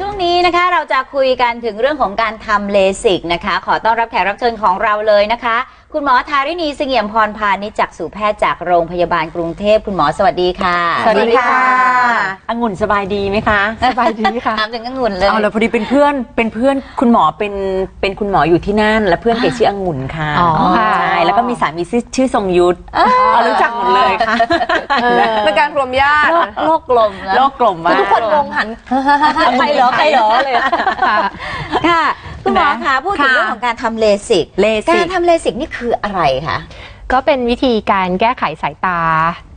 ช่วงนี้นะคะเราจะคุยกันถึงเรื่องของการทำเลสิกนะคะ ขอต้อนรับแขกรับเชิญของเราเลยนะคะ คุณหมอทาริณีเสงี่ยมพรพาณิชย์จากสู่แพทย์จากโรงพยาบาลกรุงเทพคุณหมอสวัสดีค่ะสวัสดีค่ะองุ่นสบายดีไหมคะสบายดีค่ะถามถึงองุ่นเลยเอาแล้วพอดีเป็นเพื่อนเป็นเพื่อนคุณหมอเป็นเป็นคุณหมออยู่ที่นั่น และเพื่อนเกชื่อองุ่นค่ะอ๋อค่ะใช่แล้วก็มีสามีชื่อชื่อทรงยุทธอ๋อรู้จักหมดเลยค่ะเป็นการรวมญาติโลกโลกกลมแล้วโลกกลมมากทุกคนงงหันใครเหรอใครเหรอเลยค่ะ คุณหมอนะคะพูดถึงค่ะเรื่องของการทำเลสิกเลสิก การทำเลสิกนี่คืออะไรคะก็เป็นวิธีการแก้ไขสายตา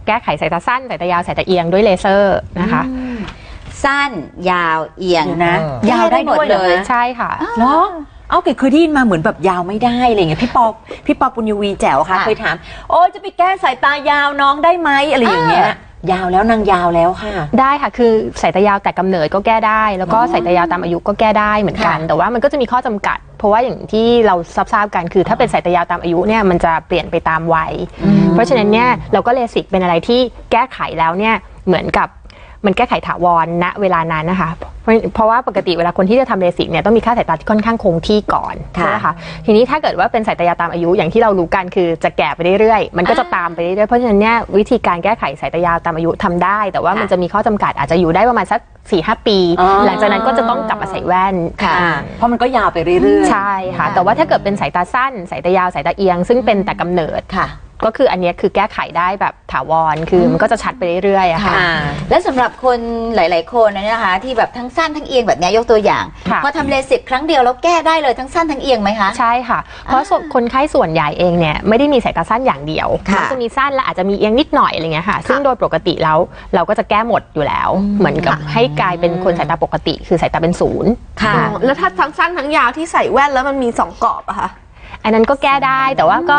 แก้ไขสายตาสั้นสายตายาวสายตาเอียงด้วยเลเซอร์นะคะ สั้นยาวเอียงเดี๋ยวนะแก้ยาวได้ด้วยหมดเลยหรอคะใช่ค่ะเหรอเอาเกดเคยได้ยินมาเหมือนแบบยาวไม่ได้อะไรอย่างเงี้ยพี่ปอพี่ปอปุญญวีแจ๋วค่ะ ค่ะเคยถาม โอ้จะไปแก้สายตายาวน้องได้ไหมอะไรอย่างเงี้ย ยาวแล้วนางยาวแล้วค่ะ ได้ค่ะ คือสายตายาวแต่กำเนิดก็แก้ได้ แล้วก็สายตายาวตามอายุก็แก้ได้เหมือนกันค่ะแต่ว่ามันก็จะมีข้อจำกัด เพราะว่าอย่างที่เราทราบๆกันคือ ถ้าเป็นสายตายาวตามอายุเนี่ยมันจะเปลี่ยนไปตามวัย เพราะฉะนั้นเนี่ยเราก็เลสิกเป็นอะไรที่แก้ไขแล้วเนี่ยเหมือนกับ มันแก้ไขถาวรณเวลานั้นนะคะเพราะเพราะว่าปกติเวลาคนที่จะทำเลสิกเนี่ยต้องมีค่าสายตาที่ค่อนข้างคงที่ก่อนค่ะใช่ไหมคะทีนี้ถ้าเกิดว่าเป็นสายตายาวตามอายุอย่างที่เรารู้กันคือจะแก่ไปเรื่อยๆมันก็จะตามไปเรื่อยๆเพราะฉะนั้นเนี่ยวิธีการแก้ไขสายตายาวตามอายุทำได้ แต่ว่ามันจะมีข้อจำกัดอาจจะอยู่ได้ประมาณสัก4ีหปีอ๋อหลังจากนั้นก็จะต้องกลับมาใส่แว่นค่ะอ่าเพราะมันก็ยาวไปเรื่อยๆใช่ค่ะแต่ว่าถ้าเกิดเป็นสายตาสั้นสายตายาวสายตาเอียง ซึ่งเป็นแต่กำเนิดค่ะ ก็คืออันเนี้ยคือแก้ไขได้แบบถาวรคือมันก็จะชัดไปเรื่อยๆอะค่ะค่ะและสำหรับคนหลาย ๆ คนนะคะ ที่แบบทั้งสั้นทั้งเอียงแบบเนี้ยยกตัวอย่างค่ะพอทำเลสิกครั้งเดียวแล้วแก้ได้เลยทั้งสั้นทั้งเอียงไหมคะใช่ค่ะ เพราะส่วนคนไข้ส่วนใหญ่เองเนี่ยไม่ได้มีสายตาสั้นอย่างเดียวค่ะมัจะมีสั้นและอาจจะมีเอียงนิดหน่อยอะไรเงี้ยค่ะ ซึ่งโดยปกติแล้วเราก็จะแก้หมดอยู่แล้ว เหมือนกับให้กลายเป็นคนสายตาปกติ คือสายตาเป็นศูนย์ค่ะ แล้วถ้าทั้งสั้นทั้งยาวที่ใส่แว่นแล้วมันมีสองกรอบอะคะ อันนั้นก็แก้ได้แต่ว่าก็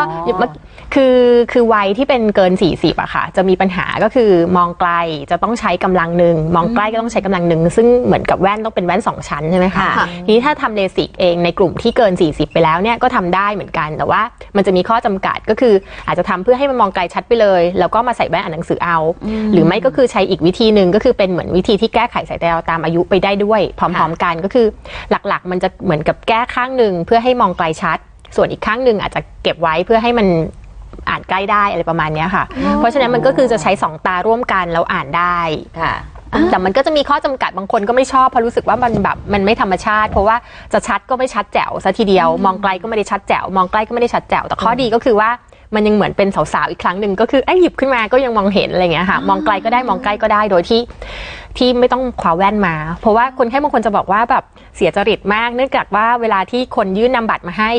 คือคือวัยที่เป็นเกิน 40อะค่ะ จะมีปัญหาก็คือมองไกลจะต้องใช้กำลังหนึ่งมองใกล้ก็ต้องใช้กำลังหนึ่งซึ่งเหมือนกับแว่นต้องเป็นแว่นสองชั้นใช่ไหมคะค่ะทีนี้ถ้าทำเลสิกเองในกลุ่มที่เกิน 40 ไปแล้วเนี่ยก็ทำได้เหมือนกัน แต่ว่ามันจะมีข้อจำกัดก็คืออาจจะทำเพื่อให้มันมองไกลชัดไปเลย แล้วก็มาใส่แว่นอ่านหนังสือเอา หรือไม่ก็คือใช้อีกวิธีหนึ่งก็คือเป็นเหมือนวิธีที่แก้ไขสายตาตามอายุไปได้ด้วย พร้อม ๆ กันก็คือหลักๆ มันจะเหมือนกับแก้ข้างหนึ่งเพื่อให้มองไกลชัด ส่วนอีกข้างหนึ่งอาจจะเก็บไว้เพื่อให้มันอ่านใกล้ได้อะไรประมาณเนี้ยค่ะ เพราะฉะนั้นมันก็คือจะใช้สองตาร่วมกันแล้วอ่านได้ค่ะแต่มันก็จะมีข้อจำกัดบางคนก็ไม่ชอบเพราะรู้สึกว่ามันแบบมันไม่ธรรมชาติ เพราะว่าจะชัดก็ไม่ชัดแจ๋วซะทีเดียว มองไกลก็ไม่ได้ชัดแจ๋วมองใกล้ก็ไม่ได้ชัดแจ๋วแต่ข้อดีก็คือว่า มันยังเหมือนเป็นสาวๆอีกครั้งหนึ่งก็คือไอ้ยหยิบขึ้นมาก็ยังมองเห็นอะไรเงี้ยค่ะ มองไกลก็ได้มองใกล้ก็ได้โดยที่ที่ไม่ต้องคว้าแว่นมา เพราะว่าคนไข้บางคนจะบอกว่าแบบเสียจริตมาก เนื่องจากว่าเวลาที่คนยื่นนำบัตรมาให้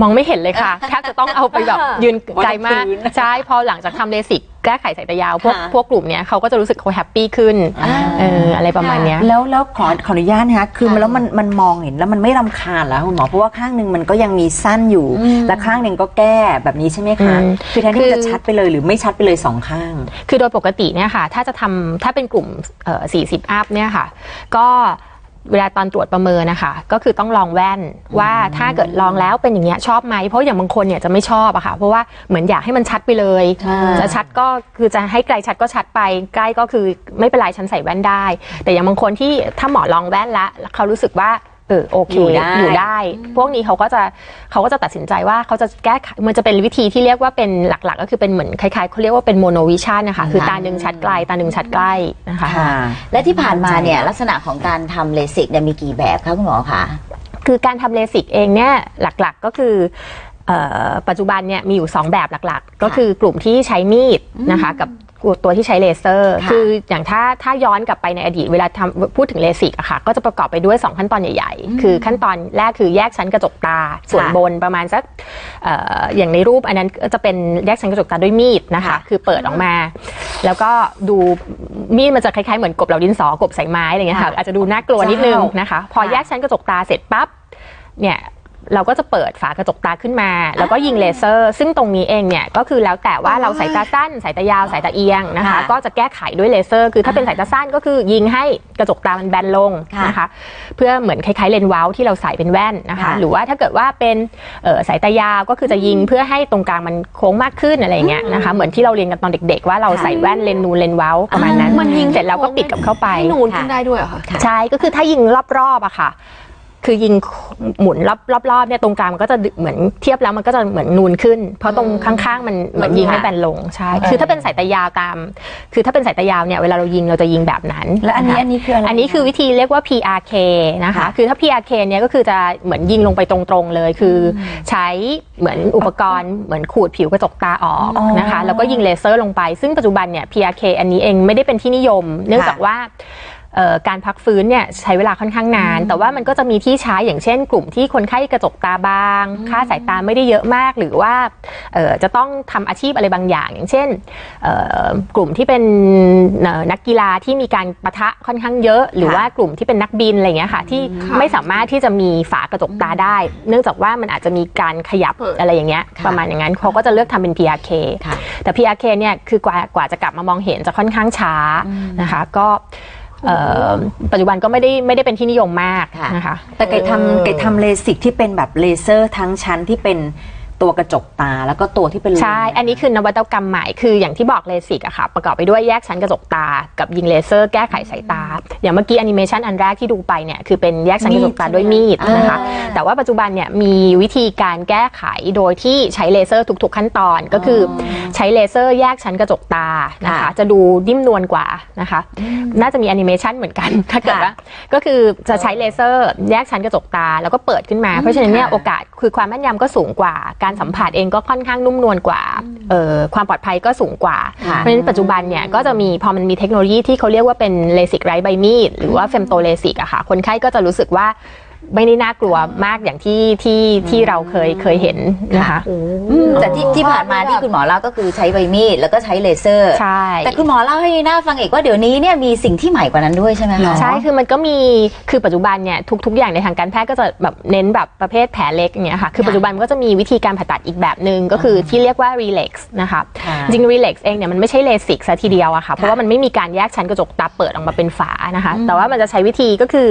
มองไม่เห็นเลยค่ะแทบจะต้องเอาไปแบบยืนไกลมากไว้บนพื้นใช่พอหลังจากทำเลสิกแก้ไขสายตายาวพวกค่ะพวกกลุ่มเนี้ยเขาก็จะรู้สึกเขา happy ขึ้นอ่าเอออะไรประมาณเนี้ยแล้วแล้วขอขออนุญาตนะคะคือค่ะแล้วมันมันมองเห็นแล้วมันไม่รำคาญแล้วคุณหมอเพราะว่าข้างหนึ่งมันก็ยังมีสั้นอยู่ และข้างหนึ่งก็แก้แบบนี้ใช่ไหมคะอืมคือแทนที่คือจะชัดไปเลยหรือไม่ชัดไปเลยสองข้าง คือโดยปกติเนี่ยค่ะ ถ้าจะทำถ้าเป็นกลุ่มเอ่อ40 up เนี่ยค่ะ ก็ เวลาตอนตรวจประเมินนะคะ ก็คือต้องลองแว่นว่าถ้าเกิดลองแล้วเป็นอย่างเงี้ยชอบไหมเพราะอย่างบางคนเนี่ยจะไม่ชอบอะค่ะ เพราะว่าเหมือนอยากให้มันชัดไปเลยค่ะจะชัดก็คือจะให้ไกลชัดก็ชัดไปใกล้ก็คือไม่เป็นไรฉันใส่แว่นได้ แต่อย่างบางคนที่ถ้าหมอลองแว่นละแล้วเขารู้สึกว่า เออโอเคอยู่ได้ อยู่ได้ พวกนี้เขาก็จะเขาก็จะตัดสินใจว่าเขาจะแก้ไขมันจะเป็นวิธีที่เรียกว่าเป็นหลักๆ ก็คือเป็นเหมือนคล้ายๆเขาเรียกว่าเป็นโมโนวิชันนะคะคือตาหนึ่งชัดไกลตาหนึ่งชัดใกล้นะคะค่ะและที่ผ่านมาเนี่ยลักษณะของการทำเลสิกเนี่ยมีกี่แบบคะคุณหมอคะคือการทำเลสิกเองเนี่ยหลักๆก็คือเอ่อปัจจุบันเนี่ยมีอยู่ 2 แบบหลักๆ ก็คือกลุ่มที่ใช้มีดนะคะกับ ตัวที่ใช้เลเซอร์ค่ะคืออย่างถ้าถ้าย้อนกลับไปในอดีตเวลาทำพูดถึงเลสิกอะค่ะ ก็จะประกอบไปด้วย 2 ขั้นตอนใหญ่ๆ คือขั้นตอนแรกคือแยกชั้นกระจกตา ส่วนค่ะบนประมาณสักเอ่ออย่างในรูปอันนั้นก็จะเป็นแยกชั้นกระจกตาด้วยมีดนะคะค่ะคือเปิดออกมา แล้วก็ดูมีดมันจะคล้ายๆเหมือนกบเหลาดินสอกบใส่ไม้อะไรเงี้ยค่ะค่ะอาจจะดูน่ากลัวนิดนึงนะคะ พอค่ะแยกชั้นกระจกตาเสร็จปั๊บเนี่ย เราก็จะเปิดฝากระจกตาขึ้นมา แล้วก็ยิงเลเซอร์ ซึ่งตรงนี้เองเนี่ยก็คือแล้วแต่ว่าเราสายตาสั้นสายตายาวสายตาเอียงนะคะค่ะก็จะแก้ไขด้วยเลเซอร์ คือถ้าเป็นสายตาสั้นก็คือยิงให้กระจกตามันแบนลงค่ะนะคะ เพื่อเหมือนคล้ายๆเลนส์เว้าที่เราใส่เป็นแว่นนะคะค่ะหรือว่าถ้าเกิดว่าเป็นเอ่อสายตายาวก็คือจะยิงเพื่อให้ตรงกลางมันโค้งมากขึ้นอะไรอย่างเงี้ยนะคะเหมือนที่เราเรียนกันตอนเด็ก ๆ ว่าเราใส่แว่นเลนส์นูนเลนส์เว้าประมาณนั้นมันยิงเสร็จแล้วก็ปิดกลับเข้าไปให้นูนขึ้นได้ด้วยเหรอคะใช่ก็คือถ้ายิงรอบๆอะค่ะ คือยิงหมุนรอบรอบๆเนี่ยตรงกลางมันก็จะเหมือนเทียบแล้วมันก็จะเหมือนนูนขึ้น เพราะตรงข้างๆมันเหมือนยิงให้แบนลงใช่คือถ้าเป็นสายตายาวตาม คือถ้าเป็นสายตายาวเนี่ยเวลาเรายิงเราจะยิงแบบนั้น และอันนี้ะคะอันนี้คืออะไรอันนี้คือวิธีเรียกว่า PRK นะคะค่ะคือถ้า PRK เนี่ยก็คือจะเหมือนยิงลงไปตรงๆเลย คืออใช้เหมือนอุปกรณ์เหมือนขูดผิวกระจกตาออกนะคะแล้วก็ยิงเลเซอร์ลงไปซึ่งปัจจุบันเนี่ย PRK อันนี้เองไม่ได้เป็นที่นิยม เนื่องจากว่าเอ่อ การพักฟื้นเนี่ยใช้เวลาค่อนข้างนาน แต่ว่ามันก็จะมีที่ใช้อย่างเช่น กลุ่มที่คนไข้กระจกตาบาง ค่าสายตาไม่ได้เยอะมาก หรือว่าเอ่อจะต้องทำอาชีพอะไรบางอย่าง อย่างเช่นเอ่อกลุ่มที่เป็นเอ่อนักกีฬาที่มีการปะทะค่อนข้างเยอะ หรือว่ากลุ่มที่เป็นนักบินอะไรอย่างเงี้ยค่ะที่ค่ะไม่สามารถที่จะมีฝากระจกตาได้ เนื่องจากว่ามันอาจจะมีการขยับเปิดอะไรอย่างเงี้ยค่ะประมาณอย่างนั้นเขาก็จะเลือกทำเป็น PRK ค่ะแต่ PRK เนี่ยคือกว่ากว่าจะกลับมามองเห็นจะค่อนข้างช้านะคะก็เอ่อ ปัจจุบันก็ไม่ได้ไม่ได้เป็นที่นิยมมากค่ะนะคะแต่ไก่ทำไก่ทำเลสิกที่เป็นแบบเลเซอร์ทั้งชั้นที่เป็น ตัวกระจกตาแล้วก็ตัวที่เป็นเลนส์ใช่ อันนี้คือนวัตกรรมใหม่ คืออย่างที่บอกเลสิกอะค่ะ ประกอบไปด้วยแยกชั้นกระจกตา กับยิงเลเซอร์แก้ไขสายตา อย่างเมื่อกี้แอนิเมชันอันแรกที่ดูไปเนี่ยคือเป็นแยกชั้นกระจกตาด้วยมีดนะคะ แต่ว่าปัจจุบันเนี่ยมีวิธีการแก้ไขโดยที่ใช้เลเซอร์ทุก ๆ ขั้นตอนก็คือใช้เลเซอร์แยกชั้นกระจกตานะคะค่ะจะดูนิ่มนวลกว่านะคะ น่าจะมีแอนิเมชันเหมือนกันถ้าเกิดค่ะว่าก็คือจะใช้เลเซอร์แยกชั้นกระจกตาแล้วก็เปิดขึ้นมา เพราะฉะนั้นเนี่ยค่ะโอกาสคือความแม่นยำก็สูงกว่าการสัมผัสเองก็ค่อนข้างนุ่มนวลกว่าเอ่อความปลอดภัยก็สูงกว่าค่ะเพราะฉะนั้นปัจจุบันเนี่ยก็จะมีพอมันมีเทคโนโลยีที่เขาเรียกว่าเป็นเลสิกไร้ใบมีดหรือว่าเฟมโตเลสิกอะค่ะคนไข้ก็จะรู้สึกว่า ไม่ได้น่ากลัวมากอย่างที่ที่ที่เราเคยเคยเห็นนะคะอืมแต่ที่ที่ผ่านมาที่คุณหมอเล่าก็คือใช้ใบมีดแล้วก็ใช้เลเซอร์ใช่แต่คุณหมอเล่าให้น่าฟังอีกว่าเดี๋ยวนี้เนี่ยมีสิ่งที่ใหม่กว่านั้นด้วยใช่ไหมคะใช่คือมันก็มีคือปัจจุบันเนี่ยทุก ๆ อย่างในทางการแพทย์ก็จะแบบเน้นแบบประเภทแผลเล็กอย่างเงี้ยค่ะคือค่ะปัจจุบันมันก็จะมีวิธีการผ่าตัดอีกแบบหนึ่งก็คือที่เรียกว่า ReLEx นะคะค่ะจริง relax เองเนี่ยมันไม่ใช่เลสิกซะทีเดียวอะค่ะเพราะว่ามันไม่มีการแยกชั้นกระจกตาเปิดออกมาเป็นฝานะคะ แต่ว่ามันจะใช้วิธีก็คือ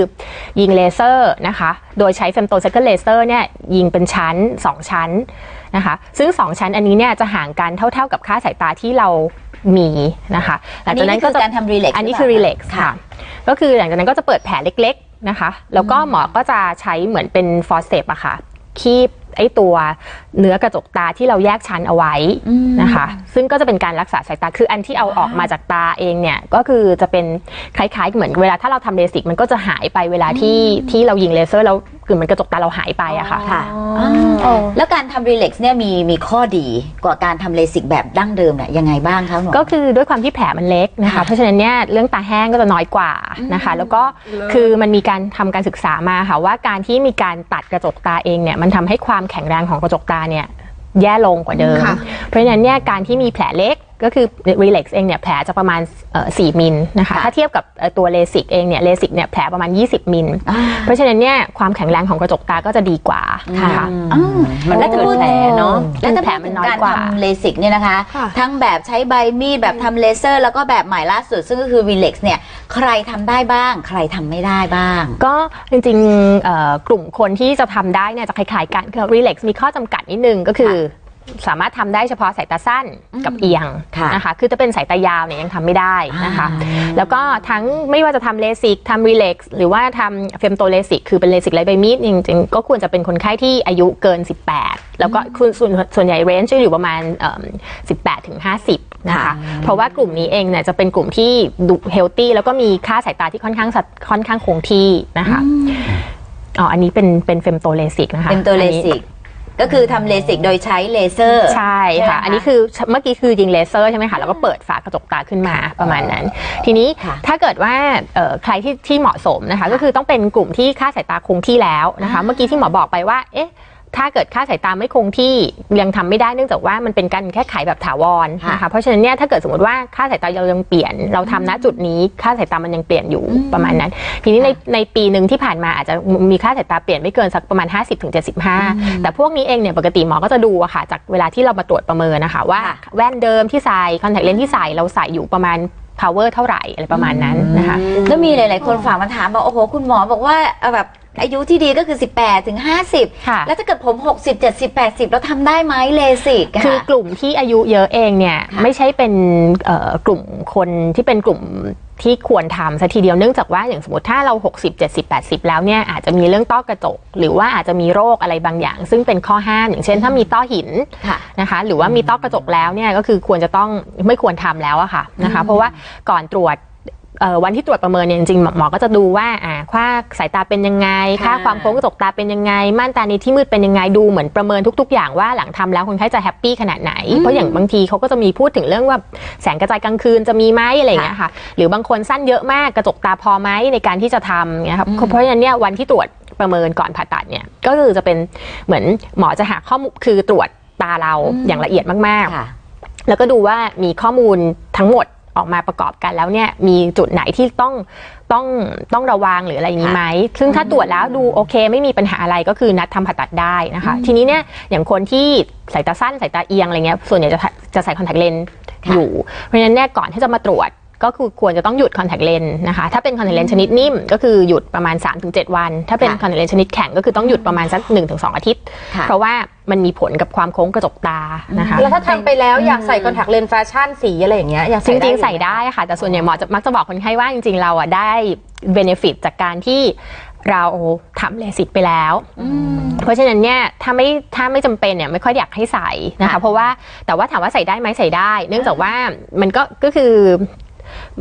ยิงเลเซอร์นะคะโดยใช้ femtosecond laser เนี่ยยิงเป็นชั้น 2 ชั้นนะคะ ซึ่ง 2 ชั้นอันนี้เนี่ยจะห่างกันเท่า ๆกับค่าสายตาที่เรามีนะคะ หลังจากนั้นก็จะอันนี้คือการทำ relax อันนี้คือหรือเปล่า relax ค่ะ ก็คือหลังจากนั้นก็จะเปิดแผลเล็กๆนะคะ แล้วก็หมอก็จะใช้เหมือนเป็นฟอร์เซปอะค่ะคีบ ไอ้ตัวเนื้อกระจกตาที่เราแยกชั้นเอาไว้นะคะ ซึ่งก็จะเป็นการรักษาสายตาคืออันที่เอาออกมาจากตาเองเนี่ยก็คือจะเป็นคล้ายๆเหมือนเวลาถ้าเราทำเลสิกมันก็จะหายไปเวลาที่ที่เรายิงเลเซอร์แล้ว คือเหมือนกระจกตาเราหายไปอะค่ะ ค่ะาแล้วการทำ relax เนี่ยมีมีข้อดีกว่าการทำเลสิกแบบดั้งเดิมเนี่ยยังไงบ้างคะคุณหมอ ก็คือด้วยความที่แผลมันเล็กนะคะค่ะเพราะฉะนั้นเนี่ยเรื่องตาแห้งก็จะน้อยกว่านะคะ แล้วก็คือมันมีการทำการศึกษามาค่ะว่าการที่มีการตัดกระจกตาเองเนี่ยมันทำให้ความแข็งแรงของกระจกตาเนี่ยแย่ลงกว่าเดิม ค่ะ เพราะฉะนั้นเนี่ยการที่มีแผลเล็ก ก็คือ relax เองเนี่ยแผลจะประมาณเอ่อ4มิลนะคะค่ะถ้าเทียบกับเอ่อตัวเลสิกเองเนี่ยเลสิกเนี่ยแผลประมาณ 20 มิลอ่าเพราะฉะนั้นเนี่ยความแข็งแรงของกระจกตาก็จะดีกว่านะคะอ้าวมันแล้วจะพูดเกิดแผลเนอะแล้วแผลพูดมัถึนน้อยกว่า จะพูดถึงการทำเลสิกเนี่ยนะคะค่ะทั้งแบบใช้ใบมีดแบบทำเลเซอร์ แล้วก็แบบใหม่ล่าสุด ซึ่งก็คือ ReLEx เนี่ยใครทำได้บ้าง ใครทำไม่ได้บ้าง ก็จริงๆเอ่อกลุ่มคนที่จะทำได้เนี่ยจะคล้ายๆกันคือ relax มีข้อจำกัดนิดนึงก็คือ สามารถทำได้เฉพาะสายตาสั้นกับเอียงค่ะนะคะคือจะเป็นสายตายาวเนี่ยยังทำไม่ได้นะคะแล้วก็ทั้งไม่ว่าจะทำเลสิกทำ relax หรือว่าทำ Femto LASIK คือเป็นเลสิกไร้ใบมีดจริงๆก็ควรจะเป็นคนไข้ที่อายุเกิน 18 แล้วก็คุณส่วนส่วนใหญ่ range จะอยู่ประมาณเอิ่ม18ถึง50นะคะเพราะว่ากลุ่มนี้เองเนี่ยจะเป็นกลุ่มที่ดู healthy แล้วก็มีค่าสายตาที่ค่อนข้างสัดค่อนข้างคงที่นะคะอ๋ออันนี้เป็นเป็น Femto LASIK นะคะเป็นตัวเลสิก อันนี้ ก็คือทำเลสิกโดยใช้เลเซอร์ ใช่ใช่ไหมค่ะคะอันนี้คือเมื่อกี้คือยิงเลเซอร์ใช่ไหมคะแล้วก็เปิดฝากระจกตาขึ้นมาประมาณนั้น ทีนี้ค่ะถ้าเกิดว่าเอ่อใครที่ที่เหมาะสมนะคะ ก็คือต้องเป็นกลุ่มที่ค่าสายตาคงที่แล้วนะคะ เมื่อกี้ที่หมอบอกไปว่าเอ๊ะ ถ้าเกิดค่าสายตาไม่คงที่ยังทำไม่ได้เนื่องจากว่ามันเป็นการแค่ไขแบบถาวรค่ะนะคะเพราะฉะนั้นเนี่ยถ้าเกิดสมมติว่าค่าสายตาเรายังเปลี่ยน เราทำณจุดนี้ค่าสายตามันยังเปลี่ยนอยู่ประมาณนั้น ทีนี้ในในปีหนึ่งที่ผ่านมาอาจจะมีค่าสายตาเปลี่ยนไม่เกินสักประมาณ 50-75 แต่พวกนี้เองเนี่ยปกติหมอก็จะดูอะค่ะจากเวลาที่เรามาตรวจประเมินนะคะว่าค่ะแว่นเดิมที่ใส่คอนแทคเลนส์ที่ใส่เราใส่อยู่ประมาณ power เท่าไหร่อะไรประมาณนั้นนะคะแล้วมีหลาย ๆ คนฝากมาถามบอกโอ้โหคุณหมอบอกว่าเอ่อแบบอายุที่ดีก็คือ 18 ถึง 50ค่ะแล้วถ้าเกิดผม 60 70 80 แล้วทำได้ไหมเลสิกะคือกลุ่มที่อายุเยอะเองเนี่ยค่ะไม่ใช่เป็นเอ่อกลุ่มคนที่เป็นกลุ่ม ที่ควรทำซะทีเดียวเนื่องจากว่าอย่างสมมติถ้าเรา 60 70 80 แล้วเนี่ยอาจจะมีเรื่องต้อกระจก หรือว่าอาจจะมีโรคอะไรบางอย่าง ซึ่งเป็นข้อห้ามอย่างเช่น ถ้ามีต้อหินค่ะนะคะ หรือว่ามีต้อกระจกแล้วเนี่ยก็คือควรจะต้องไม่ควรทำแล้วอะค่ะนะคะ เพราะว่าก่อนตรวจเอ่อ วันที่ตรวจประเมินเนี่ยจริงๆหมอก็จะดูว่าอ่าค่าสายตาเป็นยังไงค่ะค่าความโค้งกระจกตาเป็นยังไง ม่านตาในที่มืดเป็นยังไงดูเหมือนประเมินทุก ๆ อย่างว่าหลังทำแล้วคนไข้จะ happy ขนาดไหน เพราะอย่างบางทีเขาก็จะมีพูดถึงเรื่องว่าแสงกระจายกลางคืนจะมีไหมอะไรอย่างเงี้ยค่ะ หรือบางคนสั้นเยอะมากกระจกตาพอไหมในการที่จะทำเงี้ยครับเพราะฉะนั้นเนี่ยวันที่ตรวจประเมินก่อนผ่าตัดเนี่ยก็คือจะเป็นเหมือนหมอจะหาข้อมูลคือตรวจตาเราอย่างละเอียดมากๆค่ะแล้วก็ดูว่ามีข้อมูลทั้งหมด ออกมาประกอบกันแล้วเนี่ยมีจุดไหนที่ต้องต้องต้องระวังหรืออะไรอย่างนี้ไหม ซึ่งถ้าตรวจแล้วดูโอเค ไม่มีปัญหาอะไรก็คือนัดทำผ่าตัดได้นะคะ ทีนี้เนี่ยอย่างคนที่สายตาสั้นสายตาเอียงอะไรเงี้ยส่วนใหญ่จะจะใส่คอนแทคเลนส์ค่ะอยู่ เพราะฉะนั้นเนี่ยก่อนที่จะมาตรวจ ก็คือควรจะต้องหยุดคอนแทคเลนส์นะคะ ถ้าเป็นคอนแทคเลนส์ชนิดนิ่มก็คือหยุดประมาณ 3-7 วัน ถ้าเป็นคอนแทคเลนส์ชนิดแข็งก็คือต้องหยุดประมาณสัก 1-2 อาทิตย์ค่ะเพราะว่ามันมีผลกับความโค้งกระจกตานะคะ แล้วถ้าทำไปแล้วอยากใส่คอนแทคเลนส์แฟชั่นสีอะไรอย่างเงี้ยจริงๆ อยากใส่ได้อยู่ใส่ได้ค่ะ แต่ส่วนใหญ่หมอจะมักจะบอกคนไข้ว่าจริงๆ เราอะได้ benefit จากการที่เราทำเลสิกไปแล้ว เพราะฉะนั้นเนี่ยถ้าไม่ถ้าไม่จำเป็นเนี่ยไม่ค่อยอยากให้ใส่นะคะค่ะเพราะว่าแต่ว่าถามว่าใส่ได้ไหมใส่ได้ เนื่องจากว่ามันก็ก็คือ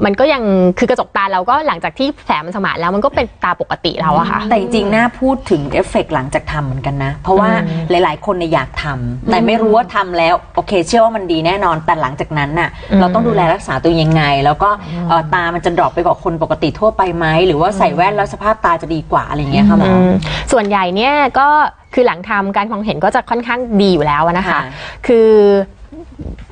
มันก็ยังคือกระจกตาเราก็หลังจากที่แผลมันสมานแล้วมันก็เป็นตาปกติแล้วอะค่ะ แต่จริงๆน่าพูดถึงเอฟเฟกต์หลังจากทำเหมือนกันนะ เพราะว่าหลายๆ คนเนี่ยอยากทำแต่ไม่รู้ว่าทำแล้วโอเค เชื่อว่ามันดีแน่นอนแต่หลังจากนั้นน่ะเราต้องดูแลรักษาตัวเองยังไง แล้วก็เอ่อตามันจะดรอปไปกว่าคนปกติทั่วไปไหมหรือว่าใส่แว่นแล้วสภาพตาจะดีกว่าอะไรอย่างเงี้ยค่ะหมอ อืมส่วนใหญ่เนี่ยก็คือหลังทำการมองเห็นก็จะค่อนข้างดีอยู่แล้วอะนะคะ ค่ะ คือ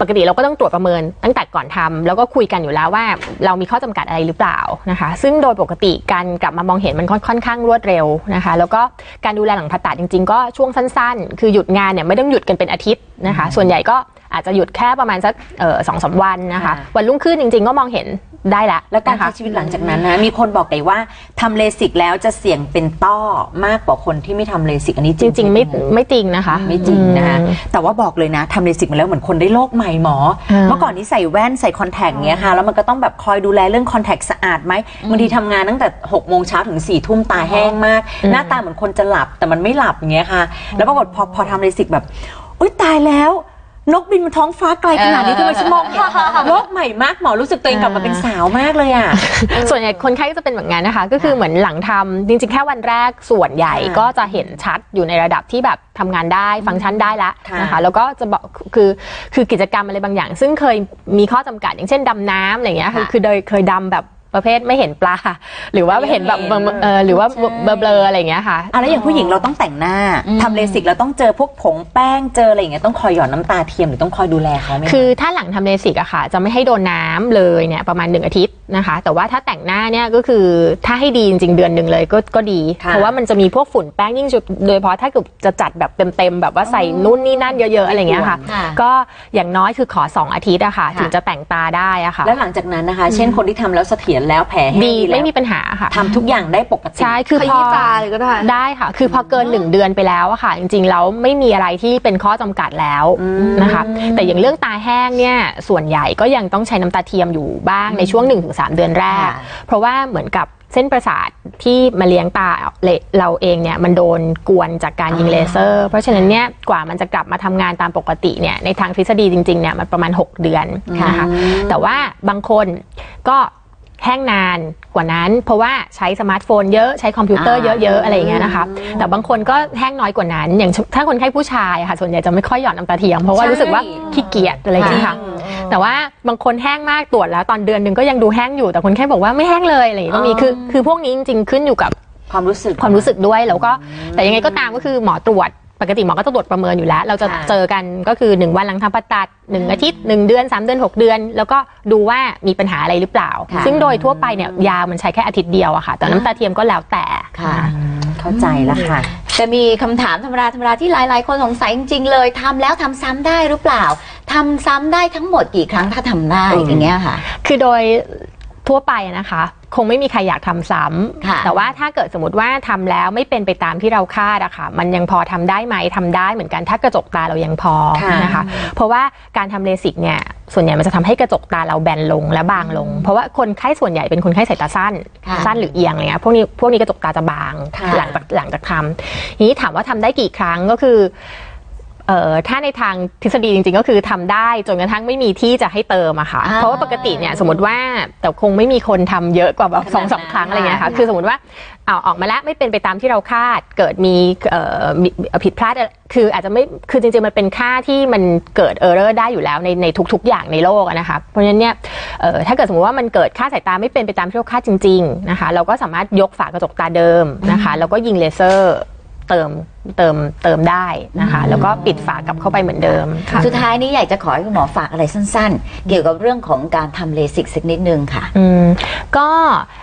ปกติเราก็ต้องตรวจประเมินตั้งแต่ก่อนทำแล้วก็คุยกันอยู่แล้วว่าเรามีข้อจำกัดอะไรหรือเปล่านะคะ ซึ่งโดยปกติการกลับมามองเห็นมันค่อนค่อนข้างรวดเร็วนะคะ แล้วก็การดูแลหลังผ่าตัดจริง ๆ ก็ช่วงสั้น ๆ คือหยุดงานเนี่ยไม่ต้องหยุดกันเป็นอาทิตย์นะคะ ส่วนใหญ่ก็อาจจะหยุดแค่ประมาณสักเอ่อสองสามวันนะคะค่ะวันรุ่งขึ้นจริง ๆ ก็มองเห็น ได้ละแล้วการนะใช้คะชีวิตหลังจากนั้นนะ มีคนบอกไกว่าทำเลสิกแล้วจะเสี่ยงเป็นต้อมากกว่าคนที่ไม่ทำเลสิกอันนี้จริง ๆ ไม่หมไม่จริงนะคะ ไม่จริงนะคะอืมแต่ว่าบอกเลยนะทำเลสิกมาแล้วเหมือนคนได้โลกใหม่หมอ อ่า เมื่อก่อนนี้ใส่แว่นใส่คอนแทคเงี้ยค่ะ แล้วมันก็ต้องแบบคอยดูแลเรื่องคอนแทคสะอาดไหมบางทีทำงานตั้งแต่6กโมงเช้าถึง4ี่ทุ่มตาแห้งมาก หน้าตาเหมือนคนจะหลับแต่มันไม่หลับอย่างเงี้ยค่ะ แล้วปรากฏพอพอทำเลสิกแบบ อุ้ยตายแล้ว นกบินบนท้องฟ้าไกลขนาดนี้ทำไมฉันมองเห็นโลกใหม่มากหมอรู้สึกตัวเองกลับมาเป็นสาวมากเลยอะ ส่วนใหญ่คนไข้ก็จะเป็นแบบนั้นนะคะ ก็คือเหมือนหลังทำจริงๆแค่วันแรกส่วนใหญ่ค่ะก็จะเห็นชัดอยู่ในระดับที่แบบทำงานได้ฟังก์ชันได้ละค่ะนะคะแล้วก็จะบอกคือคือกิจกรรมอะไรบางอย่าง ซึ่งเคยมีข้อจำกัดอย่างเช่นดำน้ำอะไรอย่างเงี้ยคือค่ะคือโดยเคยดำแบบ ประเภทไม่เห็นปลาหรือว่าเห็นแบบเออหรือว่าใช่เบลอๆอะไรอย่างเงี้ยค่ะอะไรอย่างผู้หญิงเราต้องแต่งหน้าทำเลสิกเราต้องเจอพวกผงแป้งเจออะไรอย่างเงี้ยต้องคอยหยอดน้ำตาเทียมหรือต้องคอยดูแลเขาไหมะคือถ้าหลังทำเลสิกอะค่ะ จะไม่ให้โดนน้ำเลยเนี่ยประมาณหนึ่งอาทิตย์นะคะ แต่ว่าถ้าแต่งหน้าเนี่ยก็คือถ้าให้ดีจริงๆเดือนหนึ่งเลยก็ก็ดีค่ะเพราะว่ามันจะมีพวกฝุ่นแป้งยิ่งจุดโดยเฉพาะถ้าเกิดจะจัดแบบเต็มๆแบบว่าใส่นู่นนี่นั่นเยอะๆอะไรอย่างเงี้ยค่ะค่ะ ก็อย่างน้อยคือขอ 2 อาทิตย์อะค่ะค่ะ ถึงจะแต่งตาได้อะค่ะแล้วหลังจากนั้นนะคะ เช่นคนที่ทำแล้วเสถียรแล้วแผลแห้งดีดีแล้วไม่มีปัญหาค่ะทำทุกอย่างได้ปกติใช่คือขพอยี้ตาเลยก็ได้ได้ค่ะ คือพอเกิน1เดือนไปแล้วอะค่ะ จริงๆแล้วไม่มีอะไรที่เป็นข้อจำกัดแล้วนะคะ แต่อย่างเรื่องตาแห้งเนี่ยส่วนใหญ่ก็ยังต้องใช้น้ำตาเทียมอยู่บ้างในช่วง 1-3 เดือนแรกค่ะเพราะว่าเหมือนกับเส้นประสาทที่มาเลี้ยงตาเราเองเนี่ยมันโดนกวนจากการยิงเลเซอร์ เพราะฉะนั้นเนี่ยกว่ามันจะกลับมาทำงานตามปกติเนี่ยในทางทฤษฎีจริงๆเนี่ยมันประมาณ 6 เดือนนะคะแต่ว่าบางคนก็ แห้งนานกว่านั้น เพราะว่าใช้สมาร์ทโฟนเยอะใช้คอมพิวเตอร์เยอะๆอะไรอย่างเงี้ยนะคะแต่บางคนก็แห้งน้อยกว่านั้น อย่างถ้าคนไข้ผู้ชายอะค่ะส่วนใหญ่จะไม่ค่อยหยอดน้ำตาเทียมเพราะว่ารู้สึกว่าขี้เกียจอะไรอย่างเงี้ยค่ะแต่ว่าบางคนแห้งมากตรวจแล้ว ตอนเดือนหนึ่งก็ยังดูแห้งอยู่แต่คนไข้บอกว่าไม่แห้งเลยอะไรอย่างเงี้ยก็มีคือคือพวกนี้จริงๆขึ้นอยู่กับความรู้สึกความรู้สึกด้วยแล้วก็แต่ยังไงก็ตามก็คือหมอตรวจ ปกติหมอก็จะตรวจประเมินอยู่แล้ว เราจะค่ะเจอกันก็คือ 1 วันหลังทำผ่าตัด 1 อาทิตย์ 1 เดือน 3 เดือน 6 เดือน แล้วก็ดูว่ามีปัญหาอะไรหรือเปล่าค่ะซึ่งโดยทั่วไปเนี่ยยามันใช้แค่อาทิตย์เดียวอะค่ะแต่น้ำตาเทียมก็แล้วแต่ค่ะเข้าใจแล้วค่ะจะมีคำถามธรรมดาธรรมดาที่หลาย ๆ คนสงสัยจริง ๆ เลยทำแล้วทำซ้ำได้หรือเปล่าทำซ้ำได้ทั้งหมดกี่ครั้งถ้าทำได้อืมอย่างเงี้ยค่ะ คือโดย ทั่วไปนะคะ คงไม่มีใครอยากทำซ้ค่ะำแต่ว่าถ้าเกิดสมมติว่าทำแล้วไม่เป็นไปตามที่เราคาดอะค่ะมันยังพอทำได้ไหมทำได้เหมือนกันถ้ากระจกตาเรายังพอค่ะนะคะ เพราะว่าการทำเลสิกเนี่ยส่วนใหญ่มันจะทำให้กระจกตาเราแบนลงและบางลง เพราะว่าคนไข้ส่วนใหญ่เป็นคนไข้สายตาสั้นค่ะสั้นหรือเอียงอะไรเงี้ยพวกนี้พวกนี้กระจกตาจะบางค่ะหลังจากหลังจากทำทีนี้ถามว่าทำได้กี่ครั้งก็คือ เอ่อถ้าในทางทฤษฎีจริงๆ ก็คือทำได้จนกระทั่งไม่มีที่จะให้เติมอะค่ะอ่าเพราะว่าปกติเนี่ยสมมติว่าแต่คงไม่มีคนทำเยอะกว่าแบบขนาดนั้นสองสามครั้งอะไรเงี้ยค่ะค่ะคือสมมติว่าเอาออกมาแล้วไม่เป็นไปตามที่เราคาดเกิดมีเอ่อมีผิดพลาดคืออาจจะไม่คือจริงๆ มันเป็นค่าที่มันเกิด error ได้อยู่แล้วในในทุกๆ อย่างในโลกอะนะคะเพราะฉะนั้นเนี่ยเอ่อถ้าเกิดสมมติว่ามันเกิดค่าสายตาไม่เป็นไปตามที่เราคาดจริง ๆนะคะ เราก็สามารถยกฝากระจกตาเดิมนะคะแล้วก็ยิงเลเซอร์เติม เติมเติมได้นะคะ แล้วก็ปิดฝากลับเข้าไปเหมือนเดิมสุดท้ายนี้อยากจะขอให้คุณหมอฝากอะไรสั้นๆ เกี่ยวกับเรื่องของการทำเลสิกสักนิดนึงค่ะ อืมก็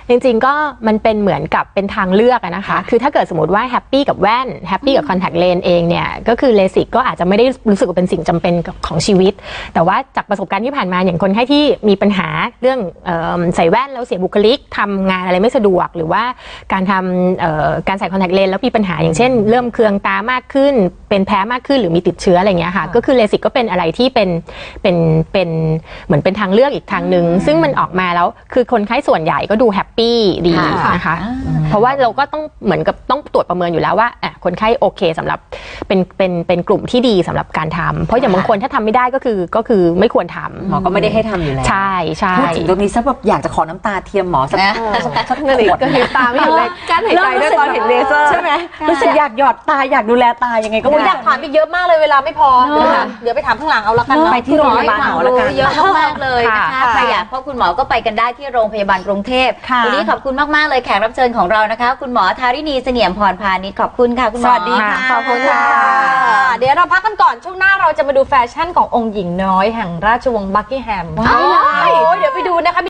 จริงๆก็มันเป็นเหมือนกับเป็นทางเลือกอะนะคะ คือถ้าเกิดสมมติว่า happy กับแว่น happy กับคอนแทคเลนส์เองเนี่ยก็คือเลสิกก็อาจจะไม่ได้รู้สึกว่าเป็นสิ่งจำเป็นกับของชีวิต แต่ว่าจากประสบการณ์ที่ผ่านมาอย่างคนไข้ที่มีปัญหาเรื่องเออใส่แว่นแล้วเสียบุคลิกทำงานอะไรไม่สะดวก หรือว่าการทำเอ่อการใส่คอนแทคเลนส์แล้วมีปัญหาอย่างเช่น เริ่มเคืองตามากขึ้น เป็นแพ้มากขึ้นหรือมีติดเชื้ออะไรอย่างเงี้ยค่ะ ก็คือเลสิกก็เป็นอะไรที่เป็นเป็นเป็นเหมือนเป็นทางเลือกอีกทางหนึ่งซึ่งมันออกมาแล้วคือคนไข้ส่วนใหญ่ก็ดู happy ดีค่ะนะคะอ่าเพราะว่าเราก็ต้องเหมือนกับต้องตรวจประเมินอยู่แล้วว่าอะคนไข้โอเคสำหรับเป็นเป็นเป็นกลุ่มที่ดีสำหรับการทำเพราะอย่างบางคนถ้าทำไม่ได้ก็คือก็คือไม่ควรทำหมอก็ไม่ได้ให้ทำอยู่แล้วใช่ใช่พูดถึงตรงนี้ซะแบบอยากจะขอน้ำตาเทียมหมอสักนะสักหนึ่งขวดก็คือตาไม่เห็นเลยกั้นหายใจด้วยตอนเห็นเลเซอร์ใช่ไหมรู้สึกอยากหยอดตาอยากดูแลตายังไงก็โอ้ไม่ยอได้อยากถามอีกเยอะมากเลยเวลาไม่พอ เดี๋ยวถามเดี๋ยวไปถามข้างหลังเอาละกันเนาะไปที่โรงพยาบาลหมอแล้วกัน เยอะมากๆเลยนะคะค่ะใครอยากพบคุณหมอก็ไปกันได้ที่โรงพยาบาลกรุงเทพค่ะวันนี้ขอบคุณมากๆเลยแขกรับเชิญของเรานะคะ คุณหมอทารินีเสงี่ยมพรพาณิชย์ขอบคุณค่ะคุณหมอสวัสดีค่ะขอบคุณค่ะเดี๋ยวเราพักกันก่อนช่วงหน้าเราจะมาดูแฟชั่นขององค์หญิงน้อยแห่งราชวงศ์บักกิงแฮมว้าวโอ้ยเดี๋ยวไปดูนะคะ